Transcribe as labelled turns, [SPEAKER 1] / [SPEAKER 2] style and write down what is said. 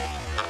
[SPEAKER 1] Yeah.